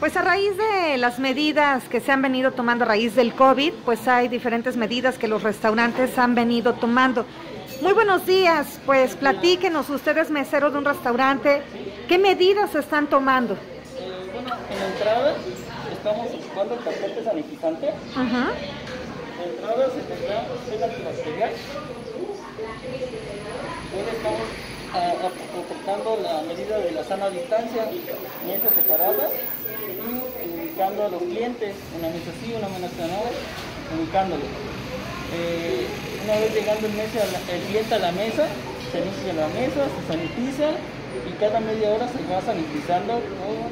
Pues a raíz de las medidas que se han venido tomando a raíz del COVID, pues hay diferentes medidas que los restaurantes han venido tomando. Muy buenos días, pues platíquenos ustedes meseros de un restaurante, ¿qué medidas están tomando? Bueno, en la entrada estamos ocupando el tapete sanitizante. Ajá. En la entrada se tendrá gel antibacterial. Luego estamos ah, ap- aportando la medida de la sana distancia, mesas separadas ubicando a los clientes, una mesa sí, una mesa no, ubicándolos. Eh, una vez llegando el, mesa el cliente a la mesa, se limpia la mesa, se sanitiza y cada media hora se va sanitizando con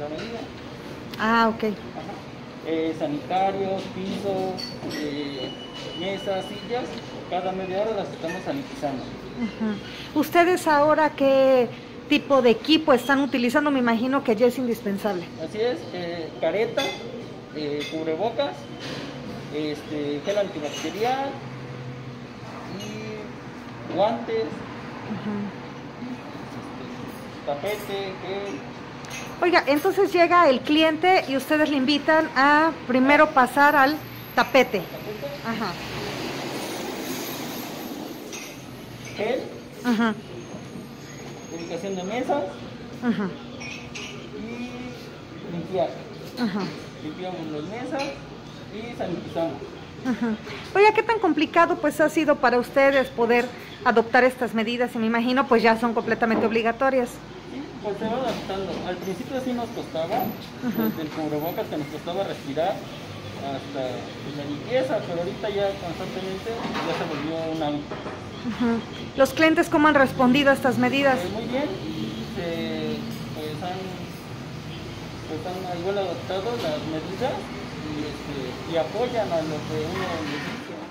la medida. Ah, ok. Ajá. Eh, sanitarios, pisos, eh, mesas, sillas, cada media hora las estamos sanitizando. ¿Ustedes ahora qué tipo de equipo están utilizando? Me imagino que ya es indispensable. Así es, eh, careta, eh, cubrebocas, este, gel antibacterial y guantes, este, tapete, gel. Oiga, entonces llega el cliente y ustedes le invitan a primero pasar al tapete. tapete, Ajá. gel, Ajá. Ubicación de mesas Ajá. y limpiar. Ajá. Limpiamos las mesas y sanitizamos. Ajá. Oiga, ¿qué tan complicado pues ha sido para ustedes poder adoptar estas medidas? Y me imagino pues ya son completamente obligatorias. Sí, pues se va adaptando. Al principio sí nos costaba, desde el cubrebocas que nos costaba respirar hasta la limpieza, pero ahorita ya constantemente ya se volvió un hábito. Ajá. ¿Los clientes cómo han respondido a estas medidas? Eh, muy bien, se, pues han, pues han igual adoptado las medidas y, este, y apoyan a lo que uno dice.